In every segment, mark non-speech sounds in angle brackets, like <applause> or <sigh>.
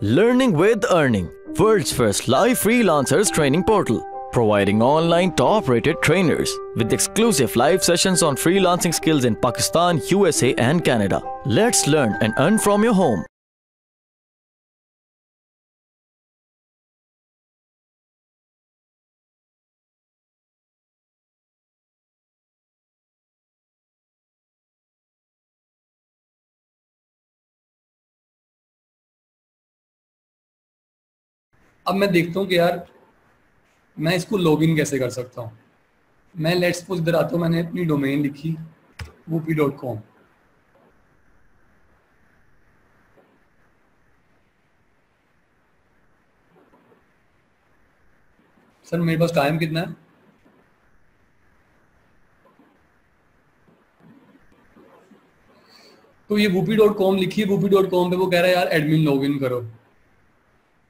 Learning with Earning, world's first live freelancers training portal, providing online top rated trainers with exclusive live sessions on freelancing skills in Pakistan, USA, and Canada. Let's learn and earn from your home. अब मैं देखता हूँ कि यार, मैं इसको login कैसे कर सकता हूँ? मैं लेट्स सपोज़ इधर आता हूँ, मैंने अपनी डोमेन लिखी वूपी डॉट कॉम सर, मेरे पास टाइम कितना है? तो ये वूपी डॉट कॉम लिखी है वूपी डॉट कॉम पर वो कह रहा है, यार एडमिन लॉगिन करो।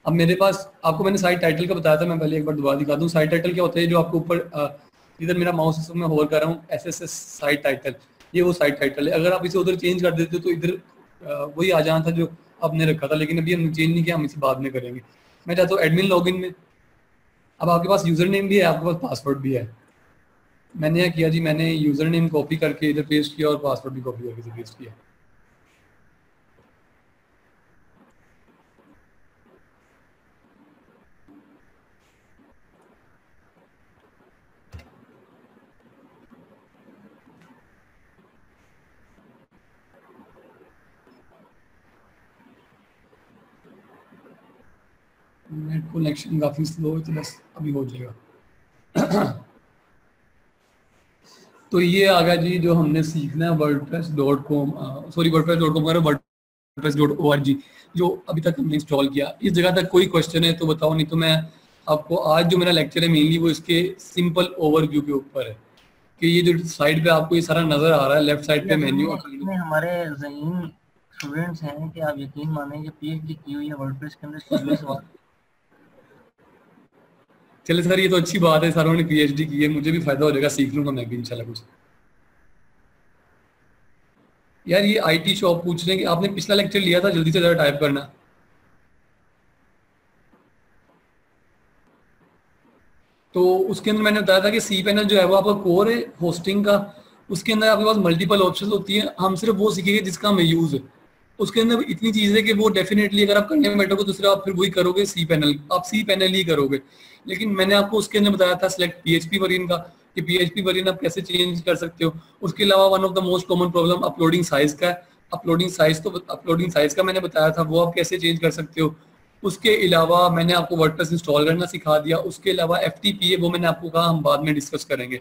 अब मेरे पास, आपको मैंने साइट टाइटल का बताया था, मैं पहले एक बार दोबारा दिखा दूँ। साइट टाइटल क्या होता है, जो आपको ऊपर इधर मेरा माउस मैं होल्ड कर रहा हूँ S S S site title ये वो साइट टाइटल है। अगर आप इसे उधर चेंज कर देते तो इधर वही आ जाना था जो आपने रखा था, लेकिन अभी हमने चेंज नहीं किया, हम इसे बाद में करेंगे। मैं चाहता हूँ एडमिन लॉगिन में। अब आपके पास यूज़र नेम भी है, आपके पास पासवर्ड भी है। मैंने यह किया जी, मैंने यूज़र नेम कॉपी करके इधर पेस्ट किया और पासवर्ड भी कॉपी करके पेस्ट किया। नेट कनेक्शन काफ़ी स्लो है तो बस अभी हो जाएगा। <clears throat> तो ये आ गया जी जो हमने सीखना है word dot com sorry word dot com word dot O R G जो अभी तक हमने इंस्टॉल किया। इस जगह तक कोई क्वेश्चन है तो बताओ नहीं तो मैं आपको आज जो मेरा लेक्चर है मेनली वो इसके सिंपल ओवरव्यू के ऊपर है। कि ये जो साइड पे आपको ये सारा नज़र आ रहा है लेफ़्ट साइड पे मेन्यू हमारे जहीन स्टूडेंट्स हैं कि आप यकीन माने कि पीएचडी की हुई है वर्डप्रेस के अंदर चले सर, ये तो अच्छी बात है, सर ने पीएचडी की है, मुझे भी फ़ायदा हो जाएगा, सीख लूँगा मैं भी, इंशाल्लाह कुछ। यार, ये आईटी शॉप पूछ रहे हैं कि आपने पिछला लेक्चर लिया था, जल्दी से जरा टाइप करना। तो उसके अंदर मैंने बताया था कि सी पैनल जो है, वो आपका कोर है होस्टिंग का, उसके अंदर आपके पास मल्टीपल ऑप्शन होती है, हम सिर्फ़ वो सीखेंगे जिसका हमें यूज़ है। उसके अंदर इतनी चीज़ है कि वो डेफिनेटली अगर आप करने में बैठोगे तो सिर्फ़ आप फिर वही करोगे सी पैनल आप सी पैनल ही करोगे। लेकिन मैंने आपको उसके अंदर बताया था सिलेक्ट पीएचपी वर्जन का, कि पीएचपी वर्जन आप कैसे चेंज कर सकते हो। उसके अलावा one of the most common problem uploading size का अपलोडिंग साइज़ तो अपलोडिंग साइज़ का मैंने बताया था, वो आप कैसे चेंज कर सकते हो। उसके अलावा मैंने आपको वर्डप्रेस इंस्टॉल करना सिखा दिया। उसके अलावा एफ़ टी पी है वो मैंने आपको कहा, हम बाद में डिस्कस करेंगे।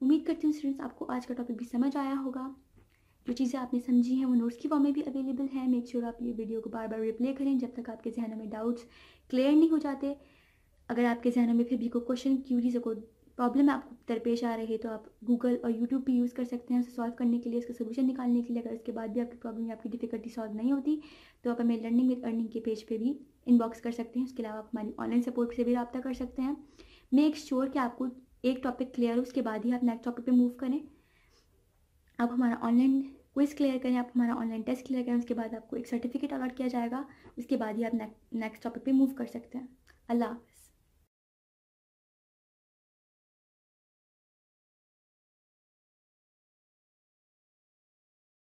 उम्मीद करती हूँ स्टूडेंट्स आपको आज का टॉपिक भी समझ आया होगा। जो चीज़ें आपने समझी हैं, वो नोट्स की फॉर्म में भी अवेलेबल है। मेक श्योर आप ये वीडियो को बार बार रिप्ले करें जब तक आपके जहनों में डाउट्स क्लियर नहीं हो जाते। अगर आपके जहनों में फिर भी कोई क्वेश्चन क्यूरीज को प्रॉब्लम आपको दरपेश आ रही है तो आप गूगल और यूट्यूब भी यूज़ कर सकते हैं उसे सॉल्व करने के लिए, उसका सोल्यूशन निकालने के लिए। अगर उसके बाद भी आपकी प्रॉब्लम या आपकी डिफिकल्टी सॉल्व नहीं होती तो आप हमें लर्निंग विद अर्निंग के पेज पे भी इनबॉक्स कर सकते हैं। उसके अलावा आप हमारी ऑनलाइन सपोर्ट से भी रब्ता कर सकते हैं। मेक श्योर कि आपको एक टॉपिक क्लियर हो, उसके बाद ही आप नेक्स्ट टॉपिक पे मूव करें। आप हमारा ऑनलाइन क्विज क्लियर करें, आप हमारा ऑनलाइन टेस्ट क्लियर करें, उसके बाद आपको एक सर्टिफिकेट अलॉट किया जाएगा उसके बाद ही आप नेक्स्ट टॉपिक पे मूव कर सकते हैं। अल्लाह